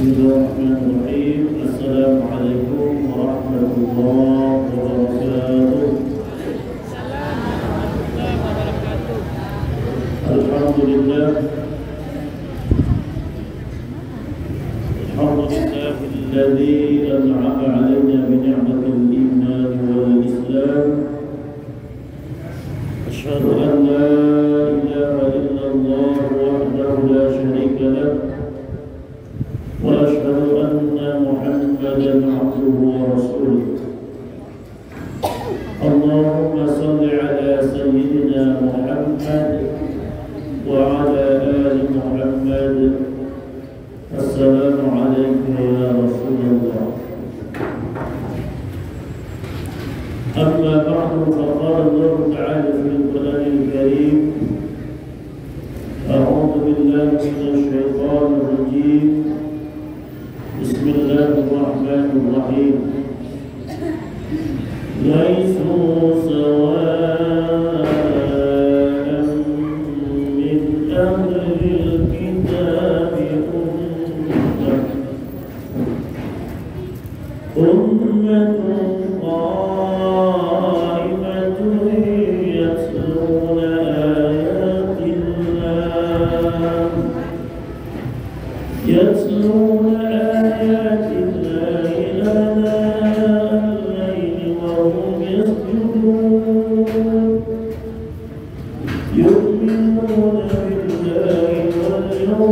بسم الله الرحمن الرحيم السلام عليكم ورحمة الله وبركاته الحمد لله الحمد لله الذي أنعم علينا بنعمة الإيمان والإسلام أشهد أن لا إله إلا الله أن محمدا عبده ورسوله. اللهم صل على سيدنا محمد وعلى آل محمد. السلام عليك يا رسول الله. أما بعد فقال الله تعالى في القرآن الكريم أعوذ بالله من الشيطان الرجيم. الله الرحمن الرحيم. ليسوا سواء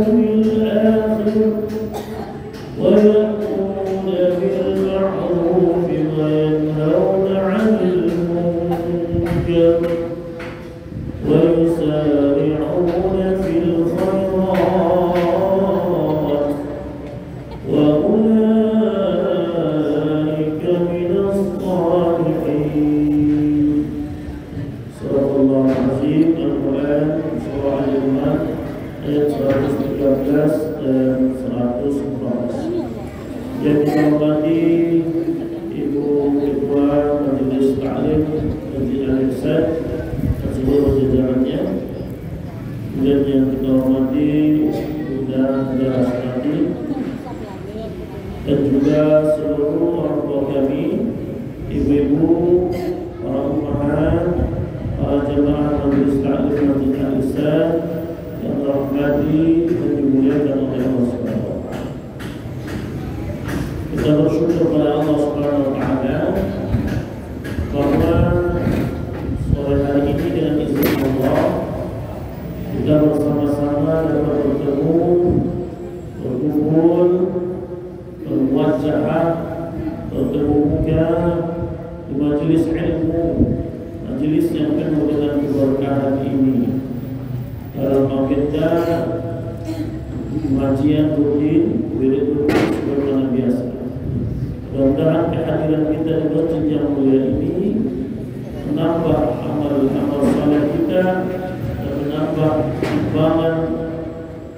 الآخر ويأتي timbangan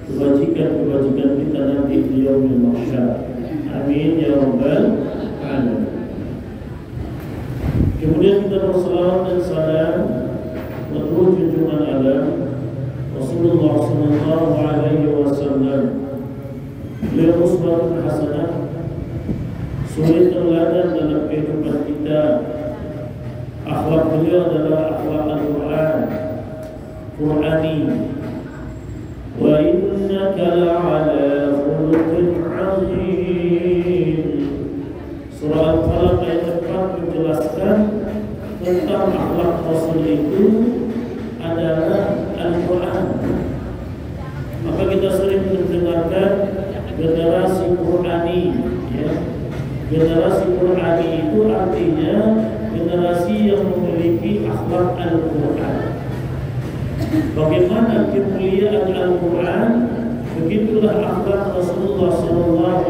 kebajikan-kebajikan kita nanti di yaumil mahsyar. Amin ya rabbal alamin. Kemudian kita bersalawat dan salam Menurut junjungan alam Rasulullah sallallahu alaihi wasallam. Beliau uswatun hasanah. Suri teladan dalam kehidupan kita. Akhlak beliau adalah akhlak Al-Quran. Qurani innaka la'ala khuluqin azim surah Al-Falaq ayat 4 menjelaskan tentang akhlak Rasul itu adalah Al-Quran. Maka kita sering mendengarkan generasi Qurani ya. Generasi Qurani itu artinya generasi yang memiliki akhlak Al-Quran Bagaimana kemuliaan Al-Quran? Begitulah akhlak Rasulullah SAW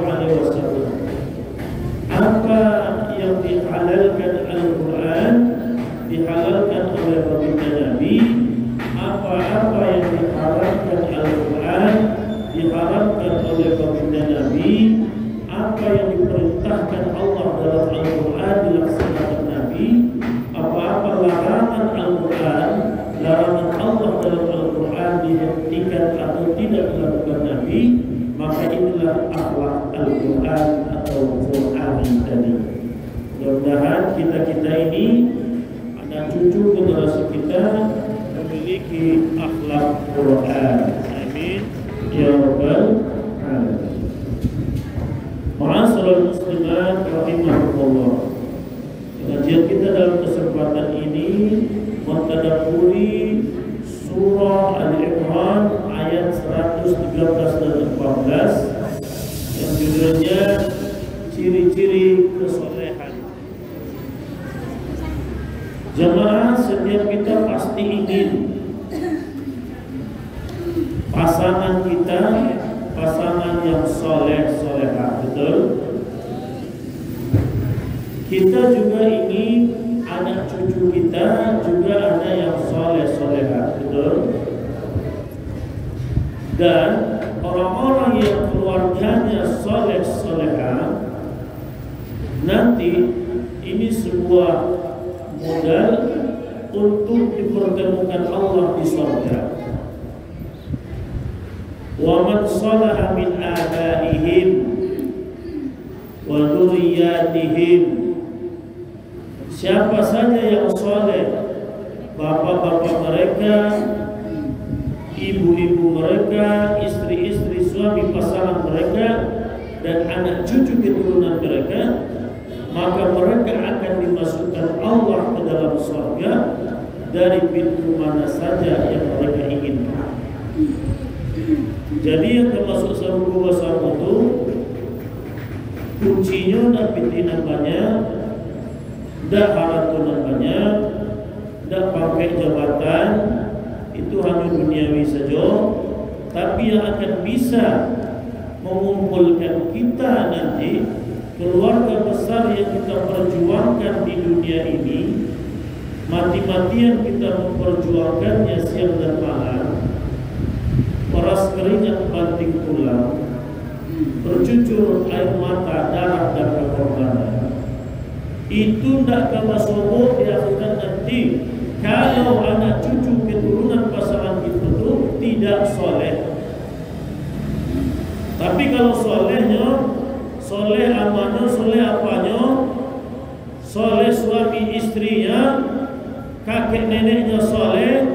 Apa yang dihalalkan Al-Quran Dihalalkan oleh baginda Nabi? Apa-apa yang tidak melakukan Nabi maka inilah akhlak Al-Quran atau Quran tadi. Mudah-mudahan kita-kita ini anak cucu generasi kita memiliki akhlak Quran. Amin. Ya Rabbal Alamin. Muslimat rahimahullah Pengajian kita dalam kesempatan ini Mentadaburi surah Al-Imran ayat 113 dan 14 yang judulnya ciri-ciri kesolehan. Jemaah setiap kita pasti ingin pasangan kita pasangan yang soleh soleha betul kita juga ingin anak cucu kita juga ada yang dan orang-orang yang keluarganya soleh soleha nanti ini sebuah modal untuk dipertemukan Allah di surga. Wa man salaha min abaihim wa dzurriyyatihim Siapa saja yang soleh Bapak-bapak mereka Ibu-ibu mereka Istri-istri suami pasangan mereka Dan anak cucu keturunan mereka Maka mereka akan dimasukkan Allah ke dalam surga Dari pintu mana saja yang mereka inginkan. Jadi yang termasuk surga bersama itu Kuncinya dan pintinan banyak tidak haratunan banyak tidak pakai jabatan itu hanya duniawi saja tapi yang akan bisa mengumpulkan kita nanti keluarga besar yang kita perjuangkan di dunia ini mati-matian kita memperjuangkannya siang dan malam peras keringat banting tulang bercucur air mata darah dan pengorbanan itu tidak kamu sobo di nanti. Kalau anak cucu keturunan pasangan itu tuh tidak soleh. Tapi kalau solehnya soleh amannya soleh apanya? Soleh suami istrinya kakek neneknya soleh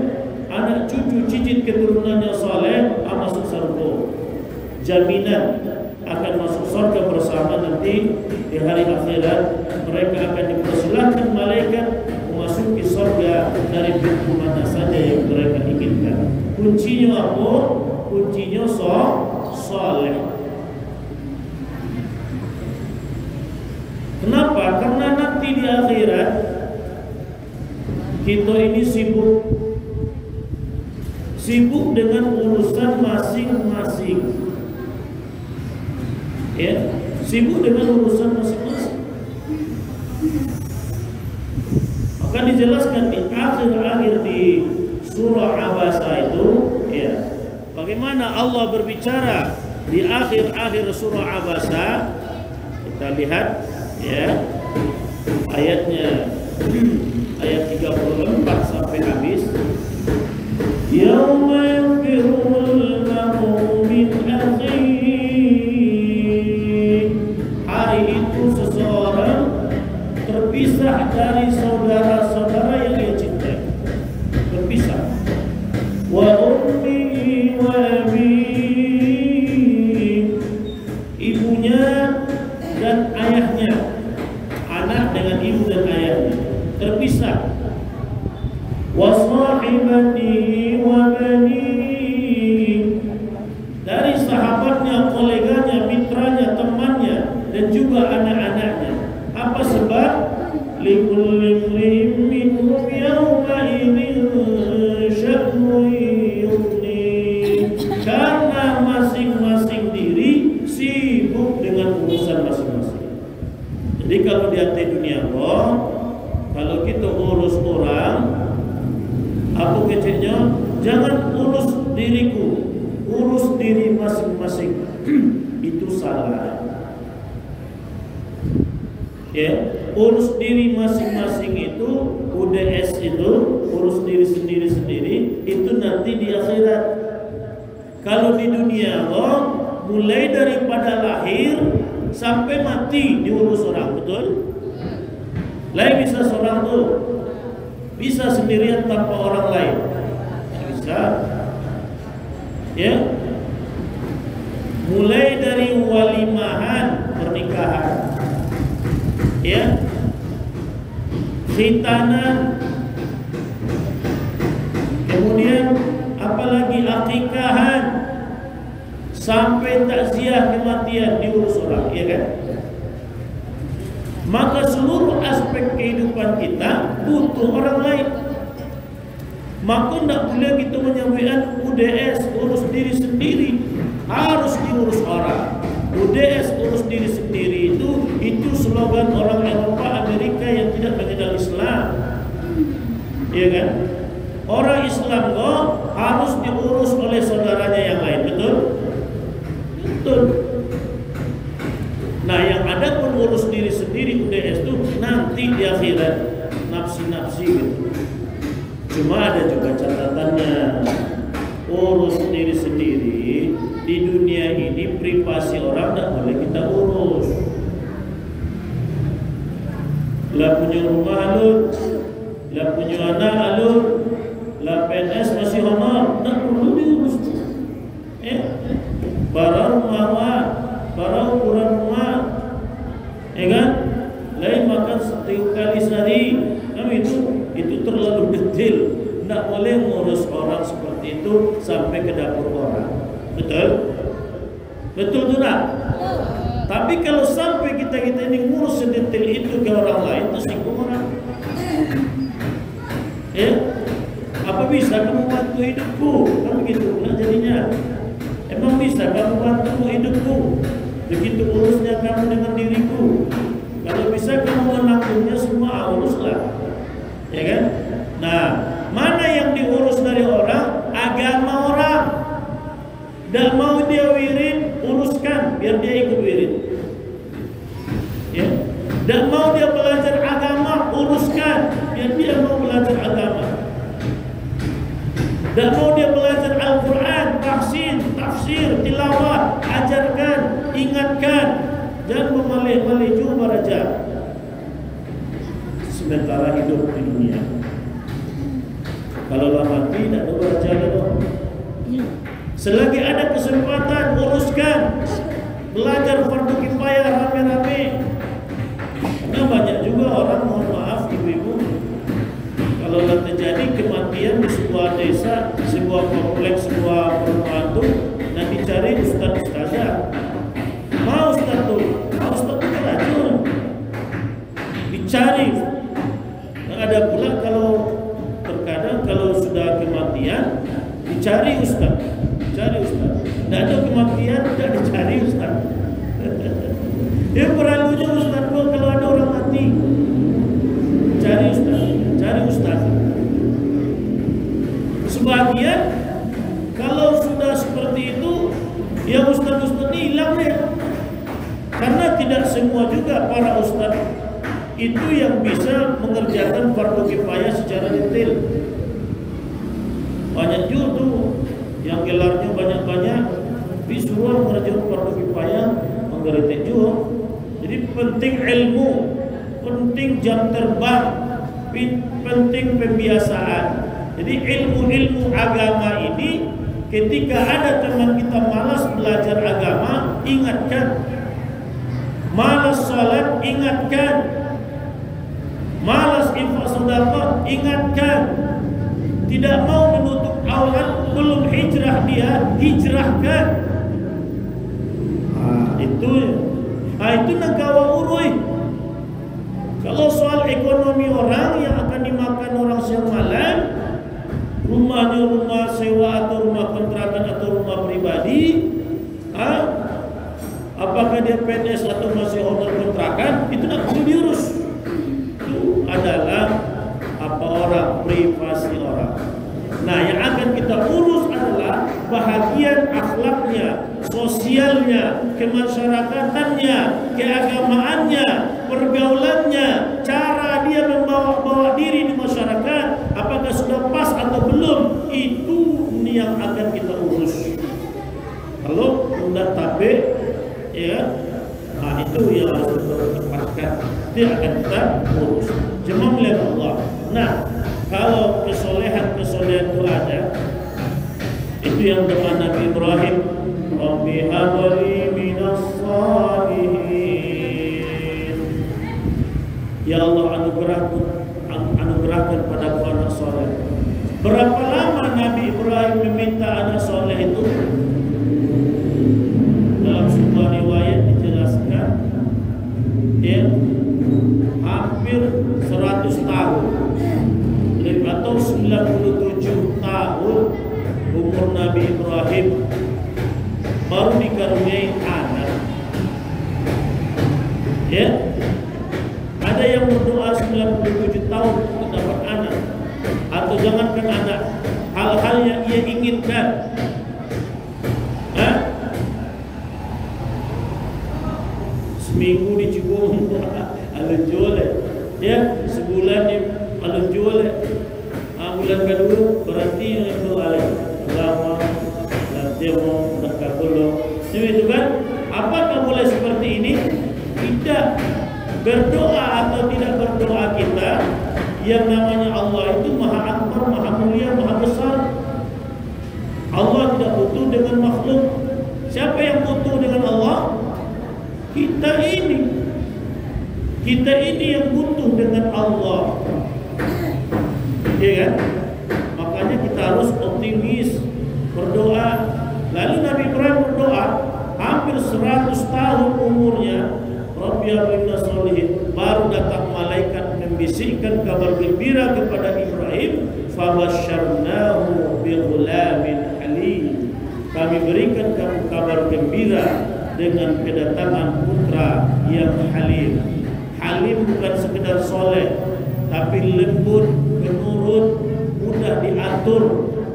anak cucu cicit keturunannya soleh masuk surga. Jaminan akan masuk surga bersama nanti di hari akhirat. Mereka akan dipersilahkan malaikat memasuki surga dari pintu mana saja yang mereka inginkan kuncinya apa? kuncinya so soleh kenapa? karena nanti di akhirat kita ini sibuk sibuk dengan urusan masing-masing ya sibuk dengan urusan masing-masing maka dijelaskan di akhir-akhir di surah Abasa itu ya bagaimana Allah berbicara di akhir-akhir surah Abasa kita lihat ya ayatnya ayat 34 Ya. Khitanan Kemudian apalagi akikahan sampai takziah kematian diurus orang, ya kan? Maka seluruh aspek kehidupan kita butuh orang lain. Maka tidak boleh kita menyampaikan UDS urus diri sendiri, harus diurus orang. UDS urus diri sendiri itu itu slogan orang Eropa Amerika yang tidak mengenal Islam. Iya kan? Orang Islam kok harus diurus oleh saudaranya yang lain, betul? Betul. Nah, yang ada pengurus diri sendiri UDS itu nanti di akhirat nafsi-nafsi gitu. Cuma ada juga catatannya. Urus diri sendiri di dunia ini privasi orang tidak boleh kita urus. Lah punya rumah lu, lah punya anak lu, lah PNS masih honor, tidak perlu diurus. Eh, barang rumah, barang ukuran rumah, ya kan? Lain makan setiap kali sehari, kan itu itu terlalu detail. Tidak boleh ngurus orang seperti itu sampai ke dapur orang. Betul? Betul tidak? Tapi kalau sampai kita kita ini ngurus sedetail itu ke orang lain, tersinggung orang. Ya, apa bisa kamu bantu hidupku? Kan begitu, nah jadinya. Emang bisa kamu bantu hidupku? Begitu urusnya kamu dengan diriku. Kalau bisa kamu menanggung semua uruslah. Ya kan? Nah, mana yang diurus dari orang? Agama orang. Tidak mau dia wirid, uruskan biar dia ikut wirid. Ya. Tidak mau dia belajar agama, uruskan biar dia mau belajar agama. Tidak mau dia belajar Al-Quran, tafsir, tafsir, tilawah, ajarkan, ingatkan. Jangan memalih-malih juga raja. Sementara hidup di dunia. Kalau lama mati, tidak ada raja dong. Selagi ada kesempatan, uruskan. Belajar fardu kifayah rame-rame. Karena banyak juga orang, mohon maaf ibu-ibu, kalau terjadi kematian di sebuah desa, sebuah kompleks, sebuah perumahan itu, dan dicari ustaz ustazah. Mau ustaz tuh, mau ustaz itu racun. Dicari. Nah, ada pula kalau terkadang kalau sudah kematian, dicari ustaz, dicari ustaz. Tidak ada kematian, tidak dicari ustaz. Dia peralunya ustaz kalau ada orang mati, cari ustaz, cari ustaz. Sebagian kalau sudah seperti itu, ya ustaz-ustaz ini hilang deh. Karena tidak semua juga para ustaz itu yang bisa mengerjakan fardu kifayah secara detail. Banyak juga tuh yang gelarnya banyak-banyak disuruh mengerjakan fardu kifayah juga. Jadi penting ilmu, penting jam terbang, penting pembiasaan. Jadi ilmu-ilmu agama ini ketika ada teman kita malas belajar agama, ingatkan. Malas salat, ingatkan. Malas infak sedekah, ingatkan. Tidak mau menutup aurat, belum hijrah dia, hijrahkan. Ah, itu Ah itu nagawa urui. Kalau soal ekonomi orang yang akan dimakan orang siang malam, rumahnya rumah sewa atau rumah kontrakan atau rumah pribadi, ah, apakah dia PNS atau masih honor kontrakan, itu tidak perlu diurus. Itu adalah apa orang privasi orang. Nah, yang akan kita urus adalah bahagian akhlaknya, sosialnya, kemasyarakatannya, keagamaannya, pergaulannya, cara dia membawa-bawa diri di masyarakat, apakah sudah pas atau belum, itu yang akan kita urus. Kalau Bunda tabe, ya, nah itu yang harus kita tempatkan, dia akan kita urus. Jemaah Allah kalau kesolehan-kesolehan itu ada itu yang depan Nabi Ibrahim Rabbi habli minas Ya Allah anugerahku anugerahkan pada anak soleh. Berapa lama Nabi Ibrahim meminta anak soleh?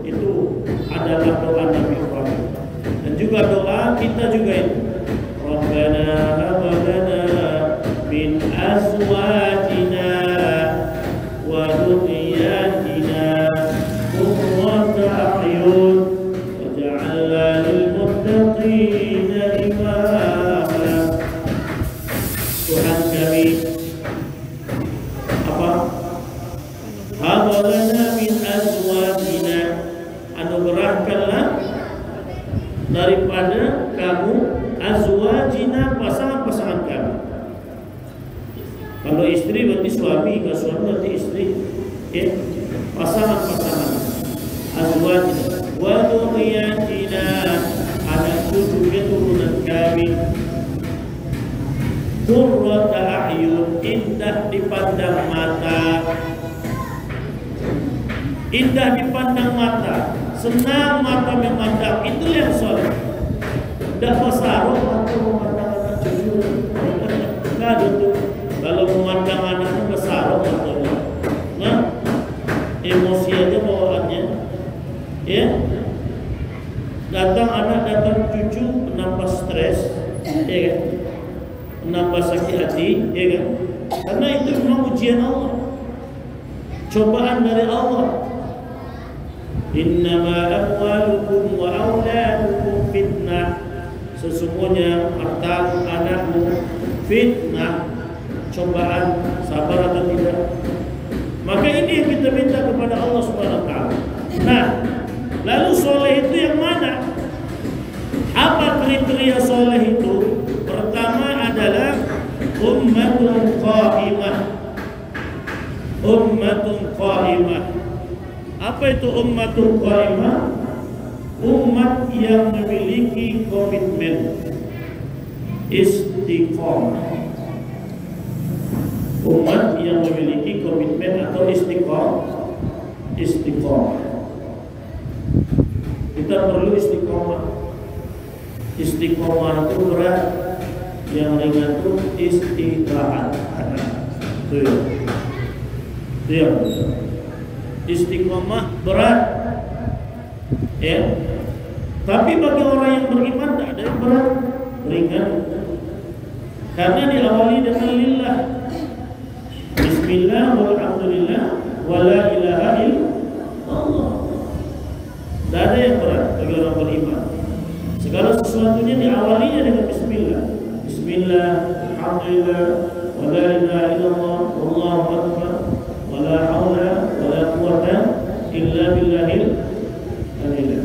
itu adalah doa Nabi Muhammad. Dan juga doa kita juga itu. Rabbana senang mata memandang itu yang kepada Allah Subhanahu wa taala. Nah, lalu soleh itu yang mana? Apa kriteria soleh itu? Pertama adalah ummatun qa'imah. Ummatun qa'imah. Apa itu ummatun qa'imah? Umat yang memiliki komitmen istiqomah umat yang memiliki komitmen atau istiqomah istiqomah. Kita perlu istiqomah. Istiqomah itu berat. Yang ringan itu istirahat. Itu ya. Itu ya istiqomah berat. Ya. Tapi bagi orang yang beriman tidak ada yang berat. Ringan. Karena diawali dengan lillah. Bismillah walhamdulillah wala ilaha illallah. Tidak ada yang berat bagi orang beriman. Segala sesuatunya diawalinya dengan bismillah. Bismillah, alhamdulillah, wala ilaha illallah, wallahu akbar, wala haula wala quwata illa billahil aliyil.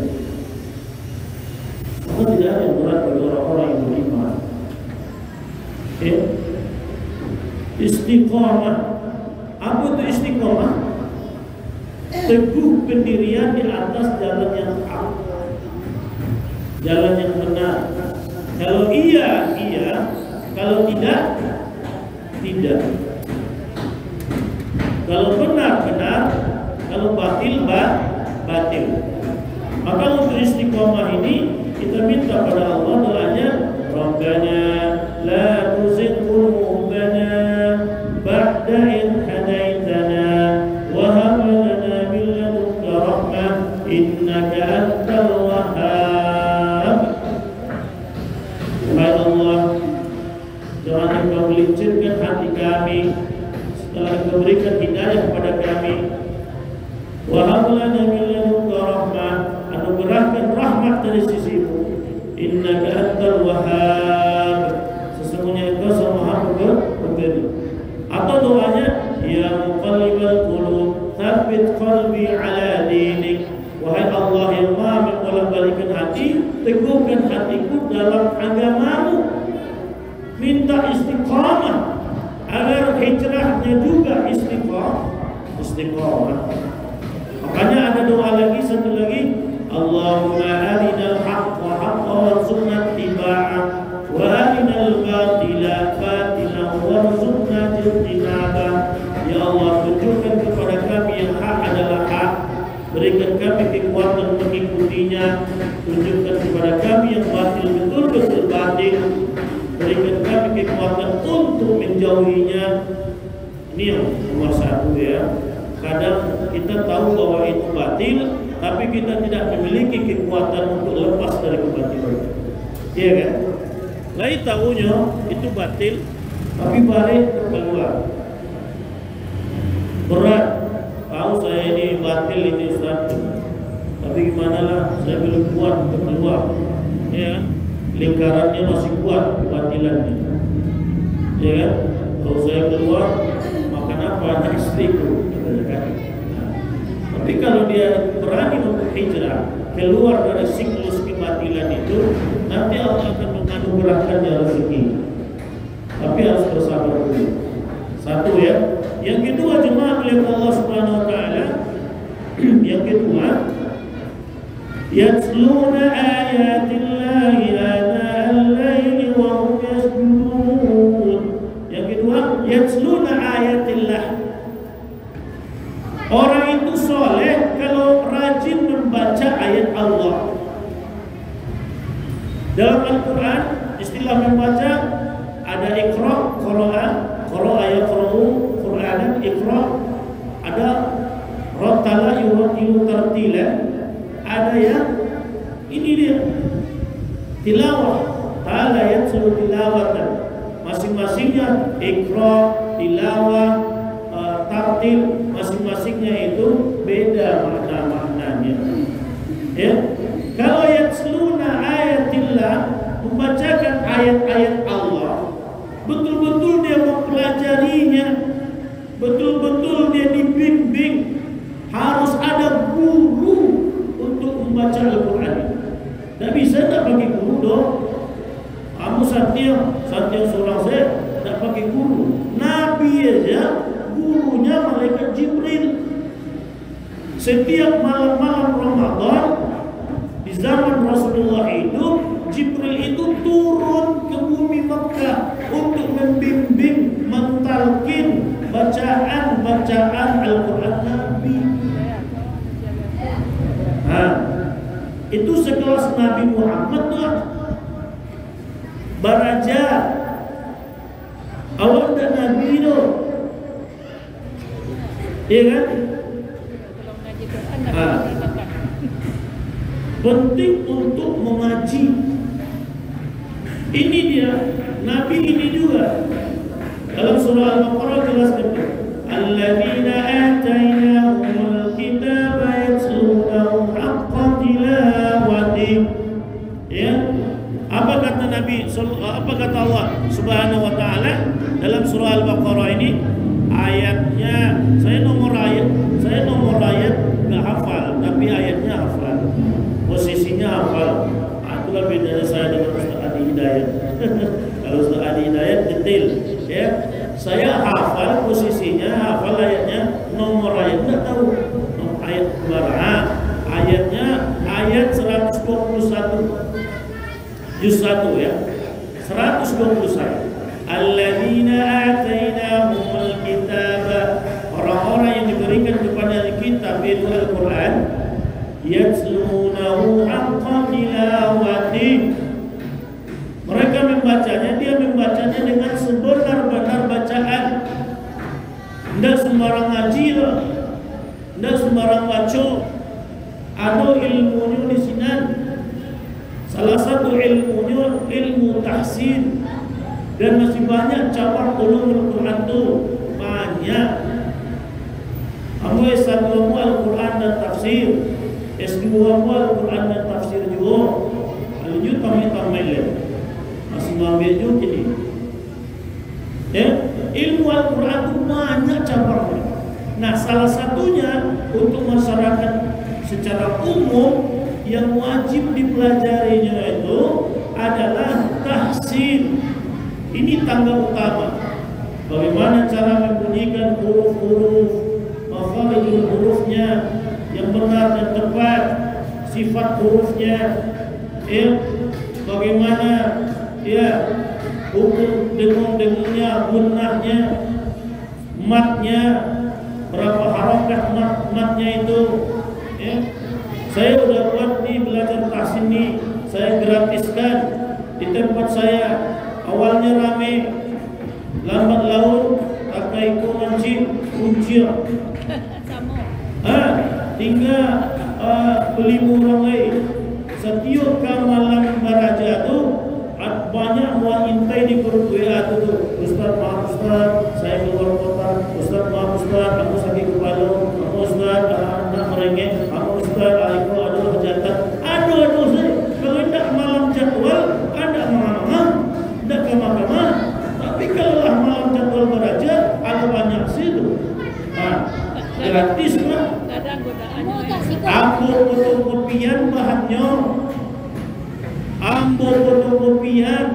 Maka tidak ada yang berat bagi orang-orang yang beriman. Ya. Okay. Istiqomah. Apa itu istiqomah? Teguh pendirian di atas jalan yang hak. Jalan yang benar. Kalau iya, iya. Kalau tidak, tidak. Kalau benar, benar. Kalau batil, batil. Maka untuk istiqomah ini kita minta pada Allah doanya Rabbana la también mengikutinya tunjukkan kepada kami yang batil betul-betul batil. Berikan kami kekuatan untuk menjauhinya. Ini yang nomor satu ya. Kadang kita tahu bahwa itu batil tapi kita tidak memiliki kekuatan untuk lepas dari kebatilan. Iya kan? Lain tahunya itu batil tapi balik keluar. Berat. Tahu saya ini batil ini Ustaz tapi gimana lah saya belum kuat untuk keluar. Ya lingkarannya masih kuat kebatilannya. Ya kan? Kalau saya keluar makan apa? Anak istriku kan? tapi kalau dia berani untuk hijrah keluar dari siklus kebatilan itu nanti Allah akan menganugerahkannya rezeki. Tapi harus bersabar dulu. Satu ya. Yang kedua jemaah oleh Allah Subhanahu wa taala. Yang kedua yatluna ayatillahi ana al-laili wa hum yasjudun yang kedua yatluna ayatillah orang itu soleh kalau rajin membaca ayat Allah. Dalam Al-Quran istilah membaca ada ikra, qara'a, qara'a yaqra'u Qur'anan ikra ada rattala yurattilu tartila ada yang ini dia tilawah ta'ala yatsulu tilawatan masing-masingnya ikra tilawah uh, tartil masing-masingnya itu beda makna-maknanya. Ya. Kalau yatsluna ayatillah membacakan ayat-ayat Allah betul-betul dia mempelajarinya betul-betul dia dibimbing harus ada guru untuk membaca Al-Quran tidak bisa tak pakai guru dong kamu Satya Satya seorang saya tidak pakai guru. Nabi aja gurunya malaikat Jibril. Setiap malam-malam Ramadan di zaman Rasulullah itu Jibril itu turun ke bumi Mekah untuk membimbing, mentalkin bacaan-bacaan Al-Quran Nabi. Nah, itu sekelas Nabi Muhammad tuh Baraja Awal dan Nabi itu Iya kan? Ah. Penting untuk mengaji. Ini dia Nabi ini juga. Dalam surah Al-Baqarah jelas betul Alladzina atainahumul kitaba yatlunahu haqqa tilawati Ya. Apa kata Nabi apa kata Allah Subhanahu wa taala dalam surah Al-Baqarah ini ayatnya saya nomor ayat saya nomor ayat nggak hafal tapi ayatnya hafal. Posisinya hafal. Nah, itulah bedanya saya dengan Ustaz Adi Hidayat. Kalau Ustaz Adi Hidayat detail ya. Saya hafal posisinya hafal ayatnya nomor ayat nggak tahu. Ayat berapa? Ayatnya ayat 121 juz 1 ya. 121 Alladzina atainahumul kitaba. Orang-orang yang diberikan kepada kitab yaitu Al-Qur'an yatslunahu haqqa tilawati. Mereka membacanya dia membacanya dengan sebenar-benar bacaan. Tidak sembarang ngaji tidak sembarang baca ada ilmunya di sini. Salah satu ilmunya ilmu tahsin dan masih banyak cabang ulumul Quran itu banyak. Kamu S1 kamu Al-Quran dan tafsir, S2 kamu Al-Quran dan tafsir juga. Juga kami tambahin masih ngambil juga ini. Ya, ilmu Al-Quran itu banyak cabangnya. Nah, salah satunya untuk masyarakat secara umum yang wajib dipelajarinya itu adalah tahsin ini tangga utama. Bagaimana cara membunyikan huruf-huruf, makharijul hurufnya yang benar dan tepat, sifat hurufnya, ya, bagaimana ya hukum dengung-dengungnya, gunnahnya, matnya, berapa harokat mat matnya itu, ya. Saya sudah buat nih belajar tahsin nih, saya gratiskan di tempat saya awalnya rame lambat laun akan ikut ngaji ujian ah tinggal uh, beli orang lain. Setiap malam baraja tu banyak mau intai di grup WA tu Ustaz maaf Ustaz saya keluar kota. Ustaz maaf Ustaz aku sakit kepala. Aku Ustaz? Anak merengek. Aku Ustaz? Aku ada hajatan aduh aduh saya kalau tidak malam jadwal ada mana tidak ke mahkamah tapi kalau lah malam jadwal beraja ada banyak situ nah, gratis lah ambo fotokopian bahannya ambo fotokopian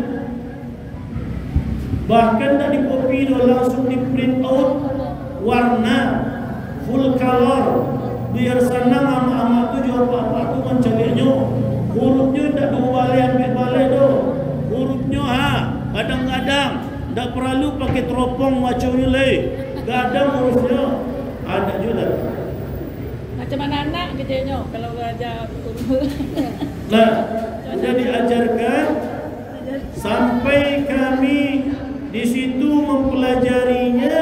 bahkan tak dikopi do langsung di print out warna full color biar senang ama-ama tu jual apa-apa tu mencarinya hurufnya tak dua balik ambil balik do hurufnya ha kadang-kadang tak perlu pakai teropong macam ni leh kadang hurufnya ada juga macam mana anak kerjanya kalau belajar nah sudah diajarkan sampai kami di situ mempelajarinya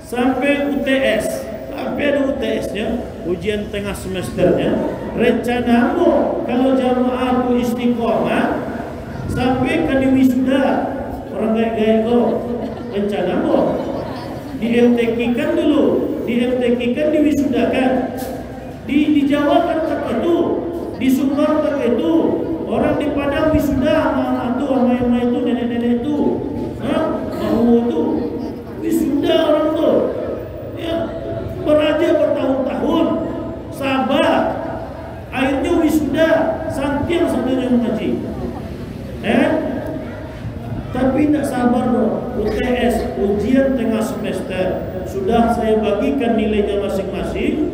sampai UTS sampai ada UTS-nya ujian tengah semesternya. Rencanamu kalau jamaah itu istiqomah sampai ke wisuda orang gaya-gaya kau rencanamu di MTQ kan dulu di MTQ kan di wisuda kan di dijawabkan tak itu di Sumbar tak itu orang di Padang wisuda anak-anak itu sama itu nenek-nenek itu mau itu wisuda orang tuh ya beraja bertahun-tahun sabar akhirnya wisuda santiang sambil mengaji eh tapi tidak sabar dong UTS ujian tengah semester sudah saya bagikan nilainya masing-masing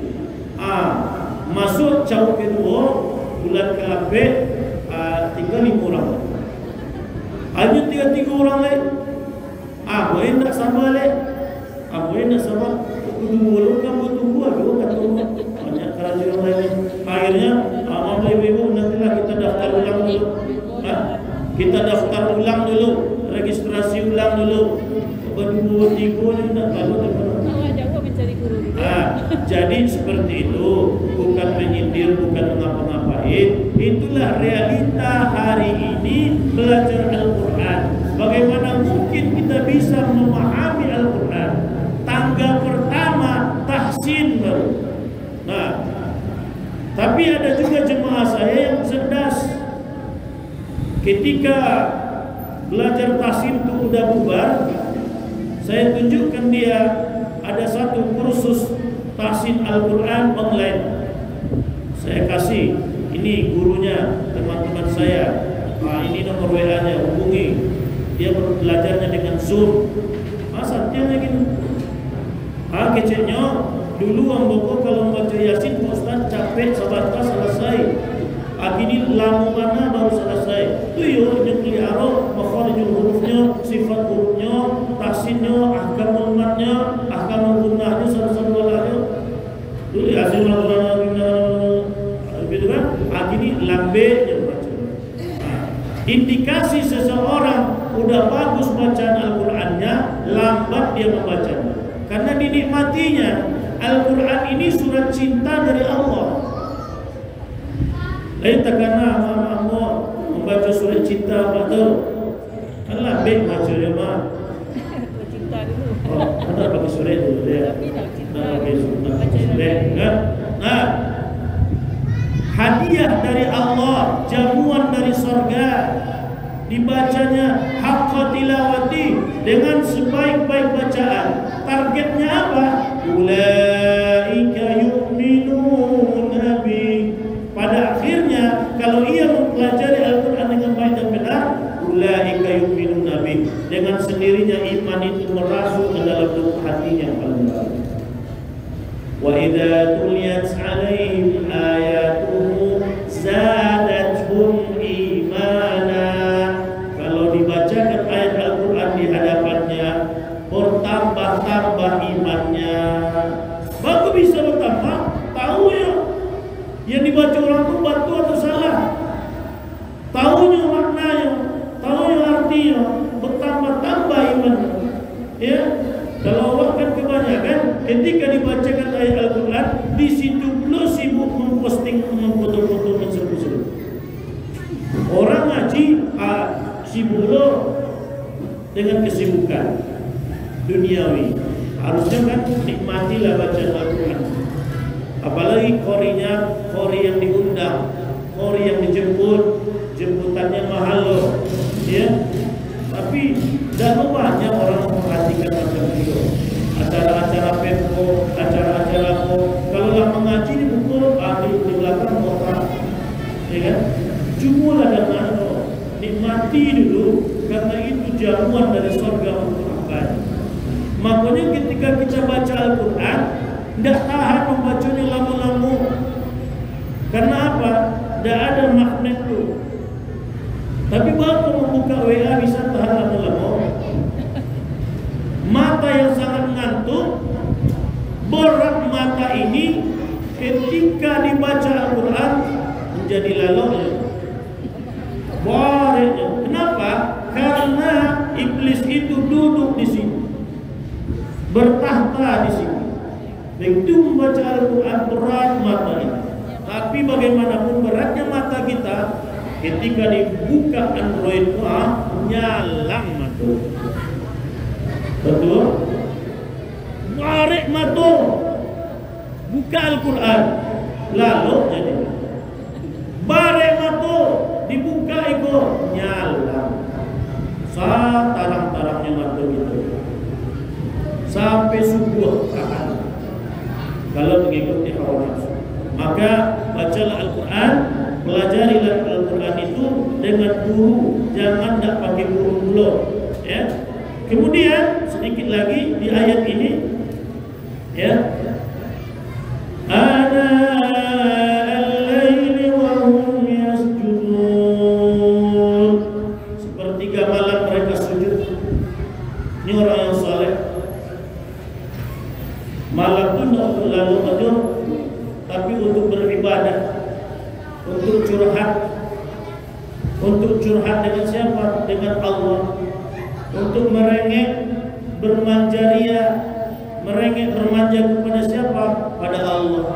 ah masuk jauh kedua bulan ke ah, tinggal lima orang hanya tiga tiga orang lagi Ah, boleh tak sama le? Ah, boleh tak sama? Tunggu dulu kan buat tunggu aja kan tunggu. Banyak kerajaan lain. Akhirnya, ah, mama ibu nantilah kita daftar ulang dulu. Ah, kita daftar ulang dulu, registrasi ulang dulu. Berdua tiga ni tak tahu Ah, jadi seperti itu menyindir, bukan mengapa-ngapain. Itulah realita hari ini belajar Al-Quran. Bagaimana mungkin kita bisa memahami Al-Quran? Tangga pertama tahsin baru. Nah, tapi ada juga jemaah saya yang cerdas. ketika belajar tahsin itu udah bubar saya tunjukkan dia ada satu kursus tahsin Al-Quran online saya kasih. Ini gurunya teman-teman saya. Nah, ini nomor WA nya hubungi. Dia belajarnya dengan Zoom. Masa dia lagi ah kecilnya dulu orang boko kalau membaca yasin Ustaz capek sabarta selesai. Agini lamu mana baru selesai? Itu yo nyekli aro makharijul hurufnya sifat hurufnya tahsinnya ahkam ulmatnya ahkam gunnahnya satu-satu walanya dulu gitu kan Agini lambe yang baca indikasi seseorang udah bagus bacaan Al-Qur'annya, lambat dia membacanya. Karena dinikmatinya Al-Qur'an ini surat cinta dari Allah. Lain takana mama membaca surat cinta apa tu? Allah baca dia mah. Cinta dulu. Oh, ada pakai surat dulu dia. Tapi nak cinta Nah, pakai dulu. surat. Baca yang Baik, lain. kan? Nah, hadiah dari Allah, jamuan dari sorga dibacanya haqqa tilawati dengan sebaik-baik bacaan. Targetnya apa? Ulaika ya. Kan jumulah dengan oh, nikmati dulu karena itu jamuan dari surga untuk apa makanya ketika kita baca Al-Quran tidak tahan membacanya lama-lama. Karena apa? tidak ada magnet itu. Tapi waktu membuka WA bisa tahan lama-lama. Mata yang sangat ngantuk berat mata ini ketika dibaca Al-Quran menjadi lalaunya bareknya kenapa? karena iblis itu duduk di sini. Bertahta di sini. Begitu membaca Al-Quran berat mata tapi bagaimanapun beratnya mata kita ketika dibuka Android wah nyalang mata. Betul? Warek mata. Buka Al-Quran. Lalu jadi barek mata dibuka itu nyalang satarang-tarangnya mata gitu sampai subuh kapan kalau mengikuti hawa nafsu. Maka bacalah Al-Quran pelajarilah Al-Quran itu dengan guru. Jangan tak pakai guru dulu ya. Kemudian sedikit lagi di ayat ini ya yang saleh malam pun lalu aja tapi untuk beribadah untuk curhat untuk curhat dengan siapa? Dengan Allah. Untuk merengek bermanjaria merengek bermanja kepada siapa? Pada Allah.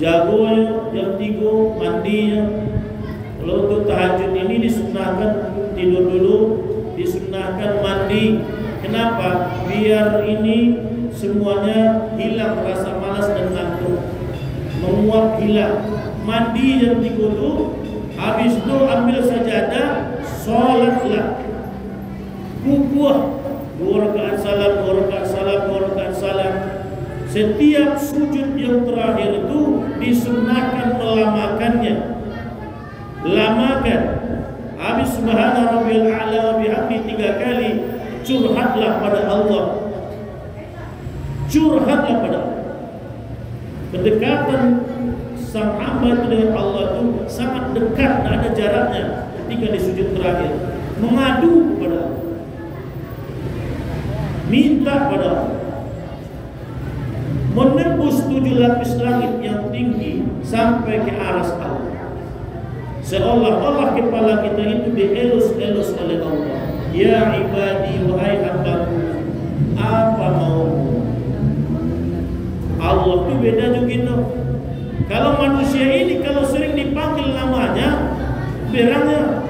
Jagonya jam tiga mandinya kalau untuk tahajud ini disunahkan tidur dulu disunahkan mandi kenapa biar ini semuanya hilang rasa malas dan ngantuk menguap hilang mandi tiga itu Habis itu ambil sajadah, sholatlah. Kukuh dua rakaat salam, dua rakaat salam, dua rakaat salam. Setiap sujud yang terakhir itu disunahkan melamakannya. Lamakan. Habis subhana rabbiyal a'la wa bihamdi tiga kali curhatlah pada Allah. Curhatlah pada Allah. Kedekatan sang hamba dengan Allah itu sangat dekat, tidak ada jaraknya ketika di sujud terakhir. Mengadu kepada Allah. Minta pada Allah. Menembus tujuh lapis langit yang tinggi sampai ke aras Allah. Seolah-olah kepala kita itu dielus-elus oleh Allah. Ya ibadi wahai hambaku, apa mau? Allah itu beda begitu. Kalau manusia ini kalau sering dipanggil namanya, berangnya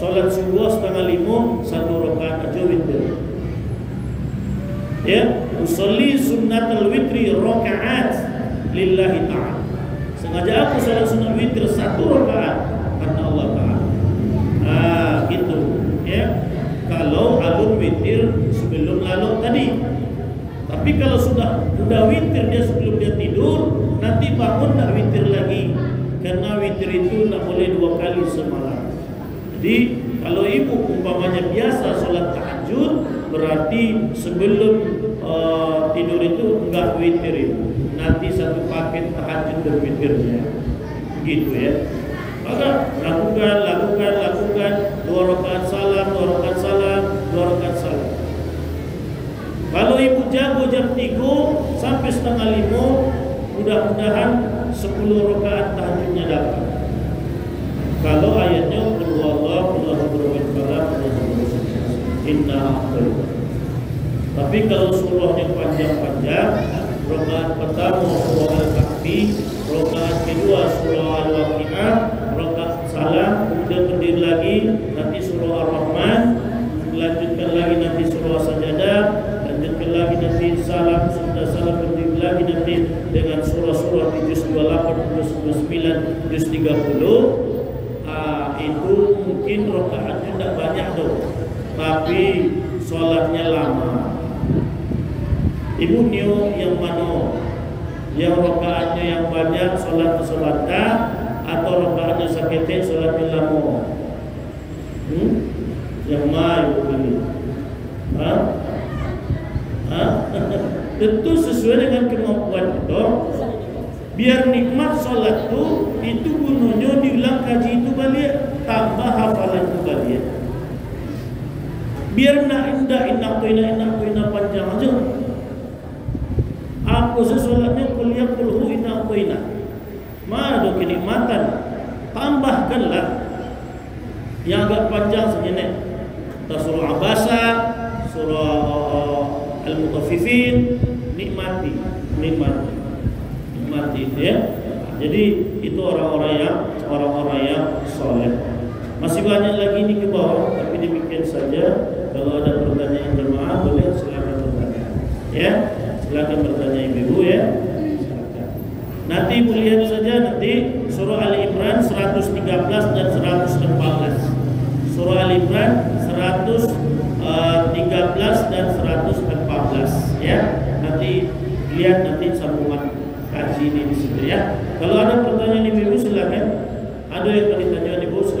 lo sholat subuh setengah lima, satu rakaat aja witir. Ya, usolli sunnatul witri rakaat lillahi ta'ala. Sengaja Jadi kalau ibu umpamanya biasa sholat tahajud, berarti sebelum uh, tidur itu enggak witir itu. Nanti satu paket tahajud dan witirnya. Gitu ya. Maka lakukan, lakukan, lakukan dua rakaat salam, dua rakaat salam, dua rakaat salam. Kalau ibu jago jam 3 sampai setengah lima, mudah-mudahan 10 rakaat tahajudnya dapat. Kalau ayatnya rabbil falaq inna Tapi kalau surahnya panjang-panjang, rakaat pertama surah Al-Kahfi, rakaat kedua surah Al-Waqiah, rakaat salam, kemudian berdiri lagi nanti surah Ar-Rahman, lanjutkan lagi nanti surah Sajadah, lanjutkan lagi nanti salam sudah salam berdiri lagi nanti dengan surah-surah di juz 28, juz 29, juz 30 Ah, itu mungkin rokaatnya tidak banyak tuh, tapi sholatnya lama. Ibu Nio yang mana? Yang rokaatnya yang banyak sholat sholatnya atau rokaatnya sakitnya sholatnya lama? Hmm? Yang mana pilih? Hah? Hah? Tentu sesuai dengan kemampuan kita biar nikmat sholat itu itu gunanya diulang kaji itu balik tambah hafalan itu balik biar nak indah indah kuina indah kuina panjang aja. Aku sesolatnya kuliah kulhu indah kuina ada kenikmatan. Tambahkanlah. Yang agak panjang sejenis surah Abasa surah uh, Al-Mutaffifin. Nikmati nikmati. Mati itu ya. Jadi itu orang-orang yang orang-orang yang soleh. Masih banyak lagi ini ke bawah, tapi demikian saja. Kalau ada pertanyaan jemaah boleh silakan bertanya. Ya, silakan bertanya ibu ya. Silakan. Nanti ibu lihat saja nanti surah Ali Imran 113 dan 114. Surah Ali Imran 113 dan 114 ya. Nanti lihat nanti sambungan kaji ini di situ ya. Kalau ada pertanyaan ibu silakan. Ada yang bertanya.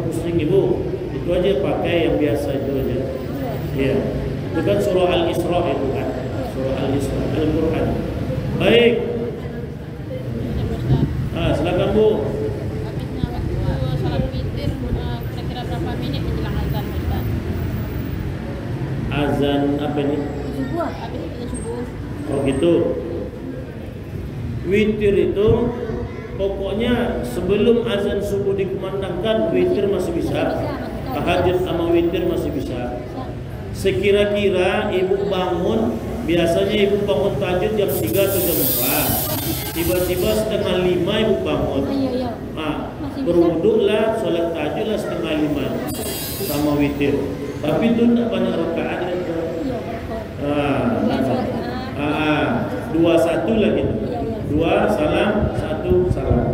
pusing ibu. Itu aja pakai yang biasa itu aja. Ya bukan surah al isra itu kan? Surah al ya, kan? isra al quran baik. Ah silakan bu. Azan apa ini? Subuh, habis subuh. Oh gitu. Witir itu pokoknya sebelum azan subuh dikumandangkan witir masih bisa. Tahajud sama witir masih bisa. Sekira-kira ibu bangun, biasanya ibu bangun tahajud jam 3 atau jam 4. Tiba-tiba setengah lima ibu bangun. Iya, iya. Nah, berwuduklah, sholat tahajud lah setengah lima sama witir. Tapi itu tidak banyak rakaat betul. Ah, Iya, ah, ah, dua satu lagi. Iya, iya. Dua salam, satu salam.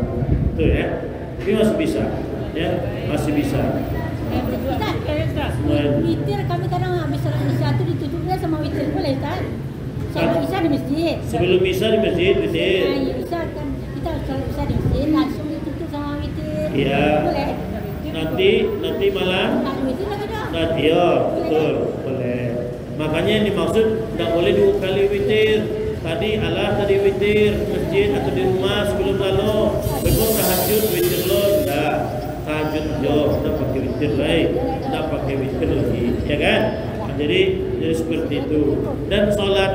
Itu ya. Ini masih bisa. Ya, masih bisa. Ustaz, witir kami kadang habis sholat isya itu ditutupnya sama witir boleh? Sama Ah. isya di masjid. Sebelum bisa di masjid, Nah, witir. iya, isya kan kita sholat isya di masjid langsung ditutup sama witir. Iya. Boleh? Nanti, nanti malam Nah. Nanti ya, betul, boleh. Makanya yang dimaksud tidak boleh dua kali witir. Tadi Allah tadi witir masjid atau di rumah sebelum lalu. Besok tahajud witir lo sudah. Tahajud jo sudah pakai witir lagi, sudah pakai witir lagi, ya kan? Nah, jadi jadi seperti itu. Dan sholat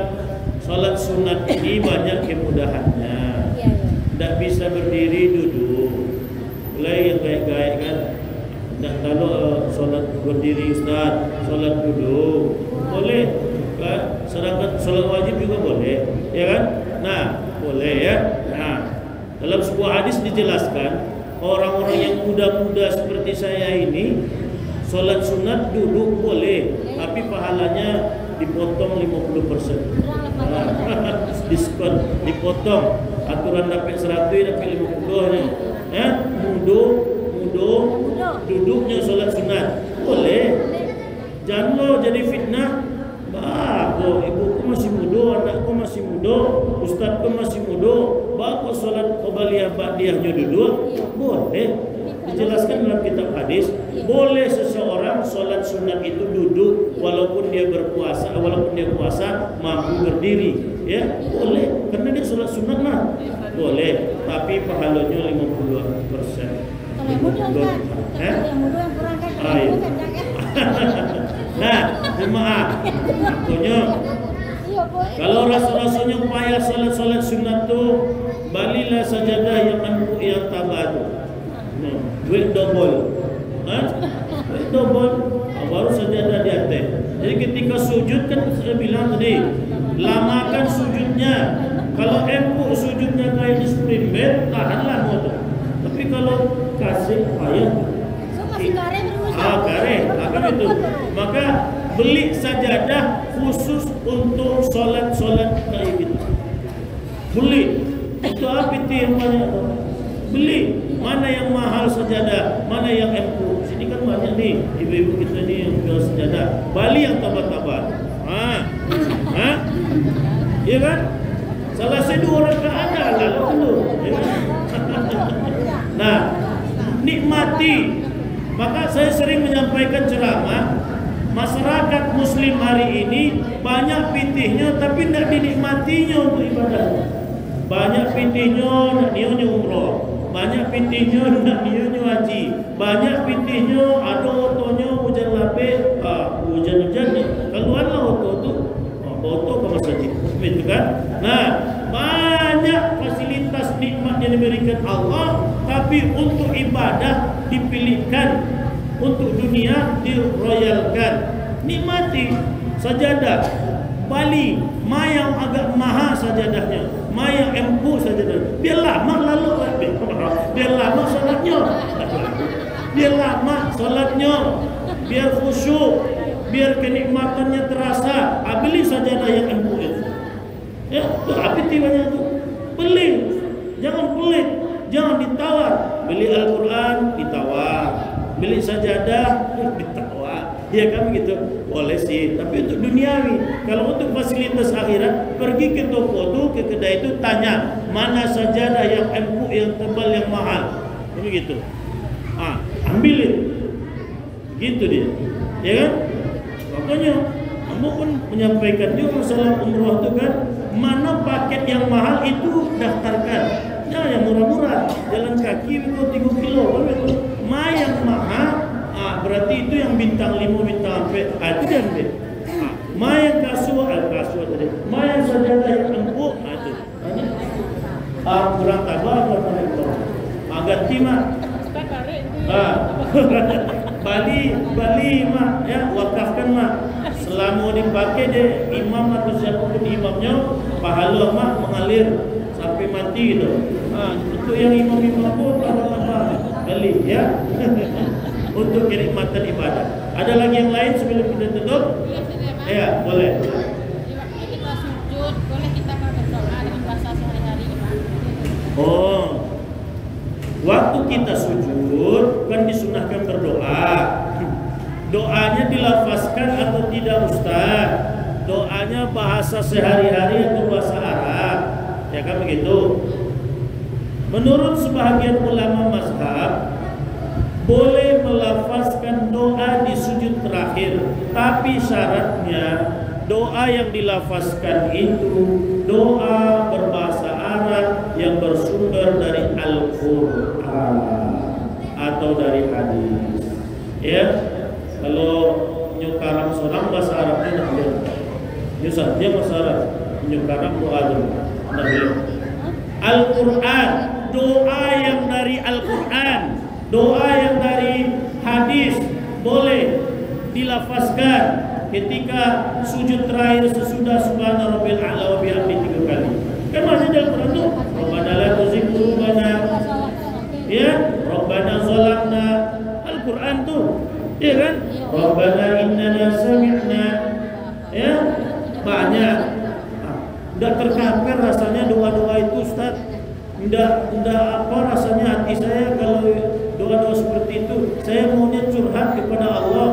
sholat sunat ini banyak kemudahannya. Iya, iya. Tidak bisa berdiri duduk. Mulai yang baik-baik kan. Dan kalau uh, solat berdiri Ustaz, solat duduk boleh kan? Sedangkan solat wajib juga boleh, ya kan? Nah, boleh ya. Nah, dalam sebuah hadis dijelaskan orang-orang yang muda-muda seperti saya ini solat sunat duduk boleh, tapi pahalanya dipotong 50%. Kurang lepas diskon dipotong. Aturan dapat 100 dapat 50 nya ya. Mudo mudo duduknya sholat sunat. Boleh. Jangan lo jadi fitnah. Bah ibuku masih muda anakku masih muda ustadku masih muda kok sholat qobaliyah ba'diyahnya duduk boleh. Dijelaskan dalam kitab hadis boleh seseorang sholat sunat itu duduk walaupun dia berpuasa walaupun dia puasa mampu berdiri ya. Boleh karena dia sholat sunat mah boleh tapi pahalanya 50 persen. Kalau yang muda kalau yang muda yang kurang kan, Ah, iya. kan nah jemaah. Iya, boleh. Kalau rasul-rasulnya payah salat-salat sunat tu balilah sajadah yang empuk yang tabah tu. No, duit double. Ha? Duit double. Ah, baru sajadah di atas. Jadi ketika sujud kan saya bilang tadi, lamakan sujudnya. Kalau empuk sujudnya kayak di sprint bed, tahanlah tu. Tapi kalau kasih payah So masih kare berusaha. Ah, kare, akan itu. Maka beli sajadah khusus untuk solat-solat kayak gitu. Beli. Itu apa itu yang banyak? Beli. Mana yang mahal sajadah, mana yang empuk. Sini kan banyak nih ibu-ibu kita ni yang jual sajadah. Bali yang tabat-tabat. Ha. Ha? Iya kan? Salah dua orang tak ada lah lalu. Ya kan? Nah, nikmati. Maka saya sering menyampaikan ceramah, masyarakat muslim hari ini banyak pitihnya tapi tidak dinikmatinya untuk ibadah. Banyak pitihnya nak nionya umroh. Banyak pitihnya nak nionya haji. Banyak pitihnya ada otonya hujan lapis, ah, hujan-hujan ni. Keluarlah oto tu. Oh, oto ke masjid. Itu kan? Nah, banyak fasilitas nikmat yang diberikan Allah tapi untuk ibadah dipilihkan untuk dunia diroyalkan nikmati sajadah Bali ma yang agak mahal sajadahnya ma yang empuk sajadah biar lama lalu biar lama solatnya biar lama solatnya biar khusyuk biar kenikmatannya terasa ah, sajadah yang empuk itu Ya, tu apa tiwanya tu? Beli. Jangan pelit. Jangan ditawar. Beli Al-Quran, ditawar. Beli sajadah, ditawar. Ya kan begitu? Boleh sih. Tapi untuk duniawi. Kalau untuk fasilitas akhirat, pergi ke toko tu, ke kedai itu, tanya. Mana sajadah yang empuk, yang tebal, yang mahal. Begitu. Ah, ambilin. Gitu dia. Ya kan? Makanya kamu pun menyampaikan juga masalah umroh itu kan mana paket yang mahal itu daftarkan ya yang murah-murah jalan kaki itu 3 kilo kan itu ma yang mahal ah, berarti itu yang bintang 5 bintang sampai ah, itu dia ambil ah, ma yang kasual eh, kasual Jadi, Maya sajadah yang empuk. Nah, itu. Ah, kurang tabah apa itu? Agak. Ah. Bali, Bali mak ya wakafkan mak. Selama dipakai deh imam atau siapa pun imamnya pahala mak mengalir sampai mati itu. Ah, untuk yang imam-imam pun pahala apa? Bali ya. untuk kenikmatan ibadah. Ada lagi yang lain sebelum kita tutup? Ya, boleh. Waktu kita sujud, boleh kita berdoa dengan bahasa sehari-hari. Oh. Waktu kita sujud kan disunahkan berdoa. Doanya dilafazkan atau tidak Ustaz? Doanya bahasa sehari-hari atau bahasa Arab? Ya kan begitu? Menurut sebahagian ulama mazhab boleh melafazkan doa di sujud terakhir, tapi syaratnya doa yang dilafazkan itu doa berbahasa Arab yang bersumber dari Al-Qur'an atau dari hadis. Ya, kalau nyukarang seorang bahasa Arabnya tidak boleh. Nyusah dia bahasa Arab, nyukarang doa dulu, tidak. Al-Quran Doa yang dari Al-Quran Doa yang dari hadis Boleh dilafazkan Ketika sujud terakhir sesudah Subhana Rabbil A'la wa bihamdi tiga kali. Kan masih dalam Quran tu Rabbana la tuzigh qulubana Ya Rabbana zalamna Al-Quran tu. Ya kan? Rabbana innana sami'na Ya Banyak tidak terkapir rasanya doa-doa itu Ustaz. Tidak tidak apa rasanya hati saya kalau doa-doa seperti itu saya maunya curhat kepada Allah.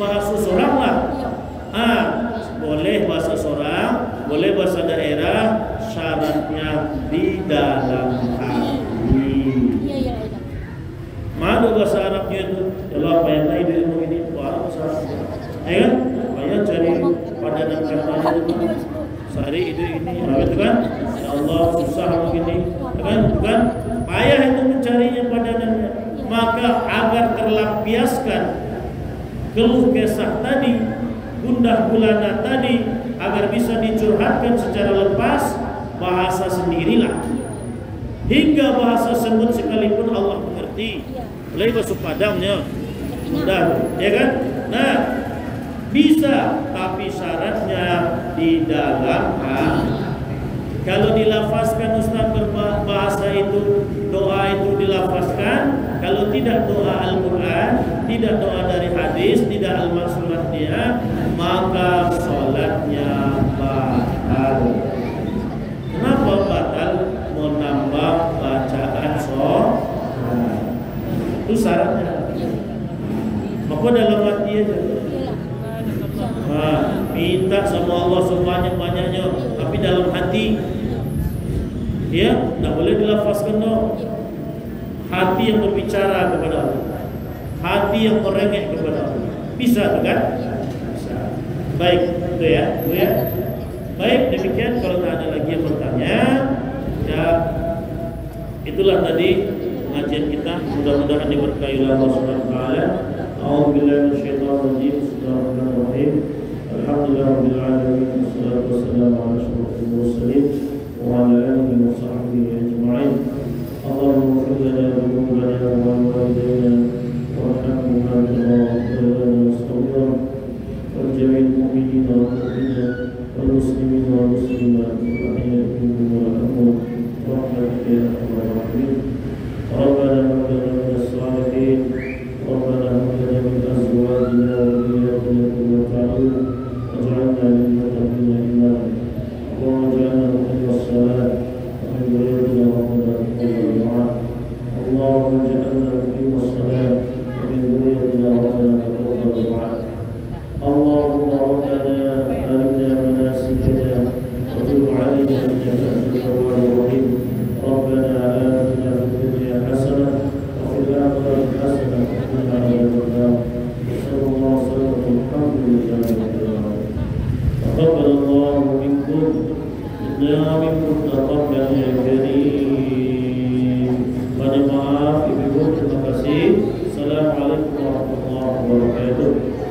Bahasa seorang lah. Ah boleh bahasa seorang boleh bahasa daerah syaratnya di dalam hati Iya, iya, iya. mana bahasa Arabnya itu kalau apa yang lain ilmu ini wah bahasa Arab ya kan supaya cari padanan katanya itu sehari itu ini ya gitu kan ya Allah susah begini ya kan bukan payah itu mencarinya padanannya maka agar terlampiaskan keluh kesah tadi gundah gulana tadi agar bisa dicurhatkan secara lepas bahasa sendirilah. Hingga bahasa sebut sekalipun Allah mengerti. Mulai bahasa Padangnya mudah ya kan? Nah bisa, tapi syaratnya di dalam. Kalau dilafazkan Ustaz berbahasa itu doa itu dilafazkan, kalau tidak doa Al-Qur'an, tidak doa dari hadis, tidak al-maksurat dia, maka sholatnya batal. Kenapa batal? Menambah bacaan sholat. Itu syaratnya. Maka dalam hati aja. Ha, minta sama Allah sebanyak-banyaknya tapi dalam hati ya tak boleh dilafazkan dong hati yang berbicara kepada Allah. Hati yang merengek kepada Allah. Bisa tu kan? Bisa. Baik itu ya itu ya. Baik demikian. Kalau tak ada lagi yang bertanya ya itulah tadi pengajian kita. Mudah-mudahan diberkahi Allah Subhanahu wa taala. A'udzubillahi minasyaitonir Bismillahirrahmanirrahim. Alhamdulillah rabbil alamin. Wassalatu wassalamu wa ala alihi wa sahbihi ajma'in المؤمنين والمؤمنات والمسلمين والمسلمات والأحياء منهم والأموات